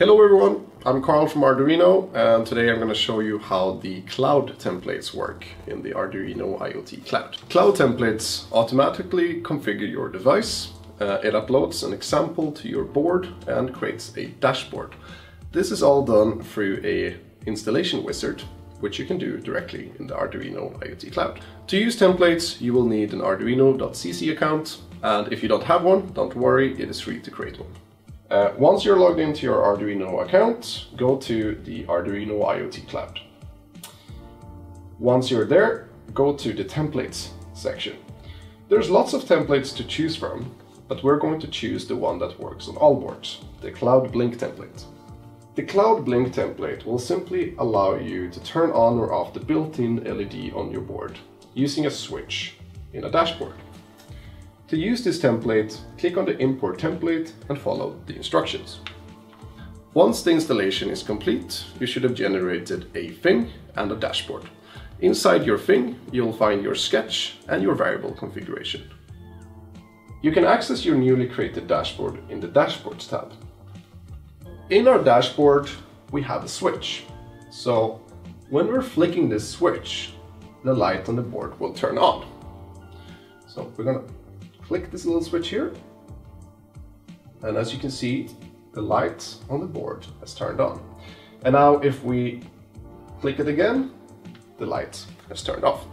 Hello everyone, I'm Carl from Arduino and today I'm going to show you how the cloud templates work in the Arduino IoT Cloud. Cloud templates automatically configure your device, uh, it uploads an example to your board and creates a dashboard. This is all done through a installation wizard which you can do directly in the Arduino IoT Cloud. To use templates you will need an arduino.cc account and if you don't have one, don't worry, it is free to create one. Uh, once you're logged into your Arduino account, go to the Arduino IoT Cloud. Once you're there, go to the templates section. There's lots of templates to choose from, but we're going to choose the one that works on all boards, the Cloud Blink template. The Cloud Blink template will simply allow you to turn on or off the built-in LED on your board using a switch in a dashboard. To use this template, click on the import template and follow the instructions. Once the installation is complete, you should have generated a thing and a dashboard. Inside your thing, you'll find your sketch and your variable configuration. You can access your newly created dashboard in the Dashboards tab. In our dashboard, we have a switch. So when we're flicking this switch, the light on the board will turn on. So we're gonna click this little switch here. And as you can see, the light on the board has turned on. And now if we click it again, the light has turned off.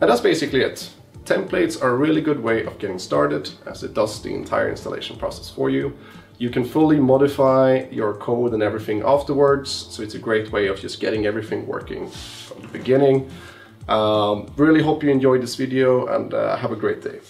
And that's basically it. Templates are a really good way of getting started as it does the entire installation process for you. You can fully modify your code and everything afterwards, so it's a great way of just getting everything working from the beginning. Um, really hope you enjoyed this video and uh, have a great day.